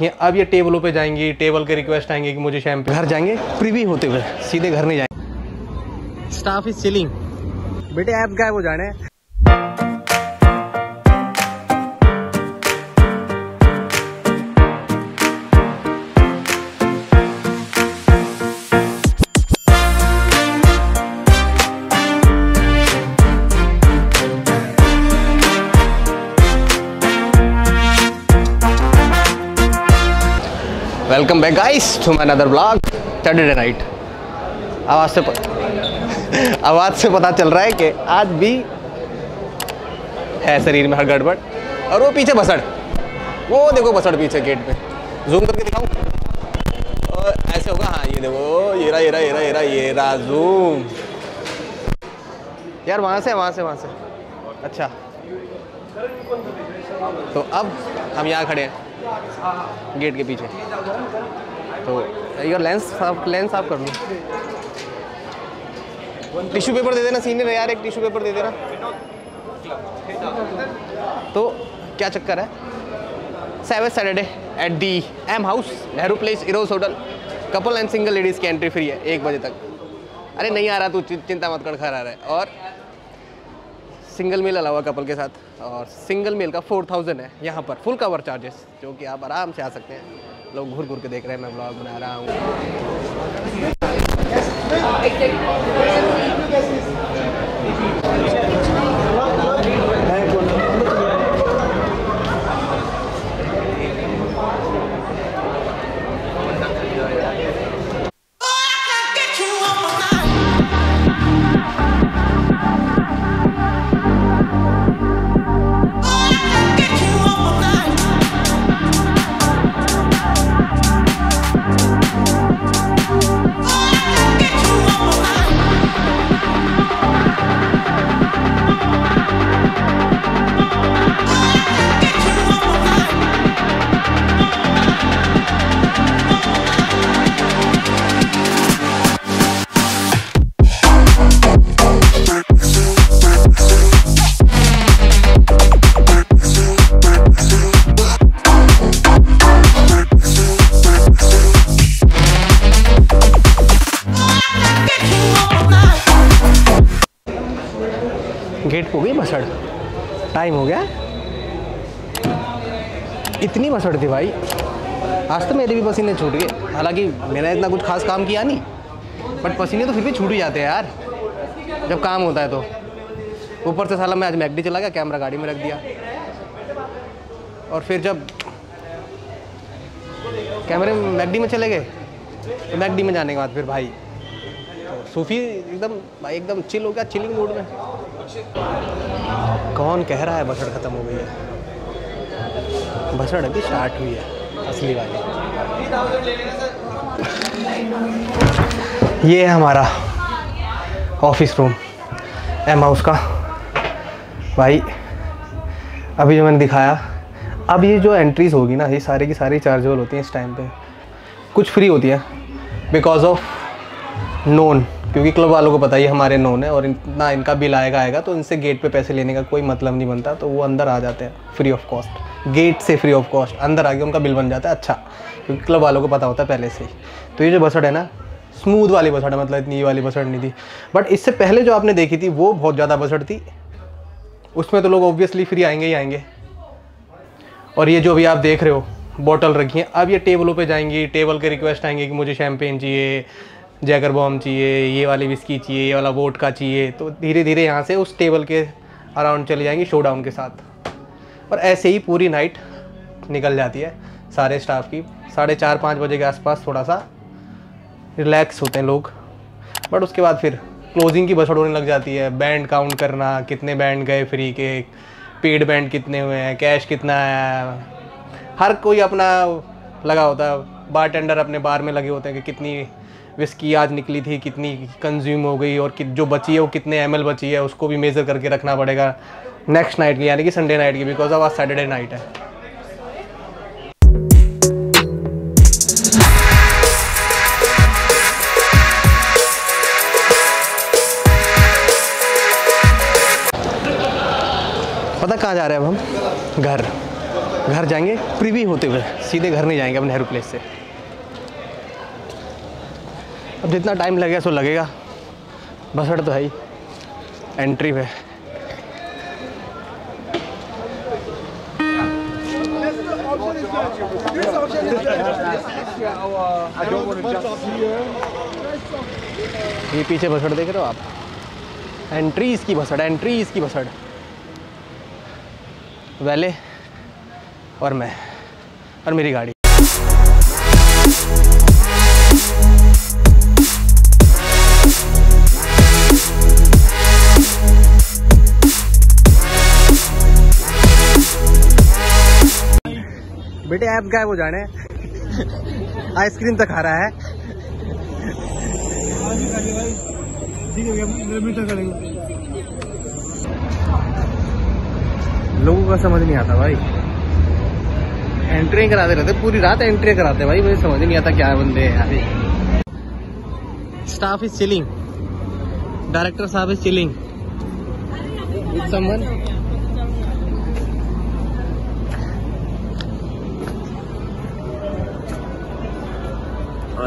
कि अब ये टेबलों पे जाएँगी टेबल के रिक्वेस्ट आएँगे कि मुझे शैम्पू घर जाएँगे प्रीवी होते हुए सीधे घर नहीं जाएँगे स्टाफ इज़ चिलिंग बेटे ऐप गायब हो जाने। Welcome back guys to my another blog Saturday night आवाज़ से. आवाज़ से पता चल रहा है कि आज भी है शरीर में हर गड़बड़। और वो पीछे बसड़ वो देखो बसड़ पीछे गेट पे। जूम करके दिखाऊँ? और ऐसे होगा हाँ ये देखो, ये रहा ये रहा ये रहा ये रहा ये रहा जूम यार, वहाँ से वहाँ से वहाँ से। अच्छा। तो अब हम यहाँ खड़े हैं, गेट के पीछे। तो यार लेंस साफ़ लेंस साफ़ कर लूँ। टिश्यू पेपर दे देना, सीनियर यार, एक टिश्यू पेपर दे देना। तो क्या चक्कर है? Seven Saturday at the M house Nehru place Eros hotel couple and single ladies की एंट्री फ्री है, एक बजे तक। अरे नहीं आ रहा तू चिंता मत कर खा रहा है। और सिंगल मेल अलावा कपल के साथ, और सिंगल मेल का फोर थाउज़ेंड है यहाँ पर, फुल कवर चार्जेस जो कि आप आराम से आ सकते हैं। लोग घूर घूर के देख रहे हैं, मैं ब्लॉग बना रहा हूँ। हो गई बसड़ टाइम हो गया। इतनी बसड़ थी भाई। आज तो मेरे भी पसीने छूट गए। हालाँकि मैंने इतना कुछ खास काम किया नहीं बट पसीने तो फिर भी छूट ही जाते हैं यार। जब काम होता है तो। ऊपर से साला मैं आज मैगडी चला गया कैमरा गाड़ी में रख दिया। और फिर जब कैमरे मैगडी में चले गए तो मैगडी में जाने के बाद फिर भाई तो सूफी एकदम, भाई एकदम चिल हो गया चिलिंग मूड में। कौन कह रहा है बसड़ खत्म हो गई है? बसड़ अभी स्टार्ट हुई है, असली वाली। ये है हमारा ऑफ़िस रूम एम हाउस का। भाई, अभी जो मैंने दिखाया, अब ये जो एंट्रीज होगी ना, ये सारी की सारी चार्जेबल होती हैं इस टाइम पे। कुछ फ्री होती है बिकॉज़ ऑफ़ नोन क्योंकि क्लब वालों को पता ही हमारे नोन है और इतना इनका बिल आएगा आएगा तो इनसे गेट पे पैसे लेने का कोई मतलब नहीं बनता तो वो अंदर आ जाते हैं फ्री ऑफ़ कॉस्ट गेट से फ्री ऑफ़ कॉस्ट अंदर आके उनका बिल बन जाता है अच्छा क्योंकि क्लब वालों को पता होता है पहले से ही। तो ये जो बसड़ है ना स्मूथ वाली बसड़ है मतलब इतनी वाली बसड़ नहीं थी। बट इससे पहले जो आपने देखी थी, वो बहुत ज़्यादा बसड़ थी। उसमें तो लोग ऑब्वियसली फ्री आएँगे ही आएँगे। और ये जो भी आप देख रहे हो बॉटल रखी है, अब ये टेबलों पे जाएँगी टेबल के रिक्वेस्ट आएँगे कि मुझे शैम्पेन चाहिए जैगर बॉम चाहिए, ये वाली विस्की चाहिए, ये वाला वोट का चाहिए तो धीरे धीरे यहाँ से उस टेबल के अराउंड चली जाएँगी शो डाउन के साथ। और ऐसे ही पूरी नाइट निकल जाती है सारे स्टाफ की। साढ़े चार, पाँच बजे के आसपास थोड़ा सा रिलैक्स होते हैं लोग। बट उसके बाद फिर क्लोजिंग की बसड़ होने लग जाती है। बैंड काउंट करना, कितने बैंड गए फ्री के पेड बैंड कितने हुए हैं कैश कितना आया हर कोई अपना लगा होता है। बार टेंडर अपने बार में लगे होते हैं कि कितनी विस्की आज निकली थी, कितनी कंज्यूम हो गई और जो बची है वो कितने एमएल बची है, उसको भी मेज़र करके रखना पड़ेगा नेक्स्ट नाइट की, यानी कि संडे नाइट की बिकॉज़ अब आज सैटरडे नाइट है। पता कहाँ जा रहे हैं अब हम? घर। घर जाएँगे? प्रीवी होते हुए। सीधे घर नहीं जाएँगे अब नेहरू प्लेस से। अब जितना टाइम लगेगा, सो लगेगा। बस बसड़ तो है ही एंट्री पे। ये पीछे बसड़ देख रहे हो आप? एंट्री इसकी बसड़ एंट्री इसकी बसड़ वैले और मैं। और मेरी गाड़ी। बेटे ऐप गायब हो जाने? आइसक्रीम तक खा रहा है। लोगों का समझ नहीं आता भाई। एंट्री कराते रहते, पूरी रात एंट्री कराते भाई, मुझे समझ नहीं आता क्या बंदे यार। स्टाफ इज़ चिलिंग डायरेक्टर साहब इज़ चिलिंग विद समवन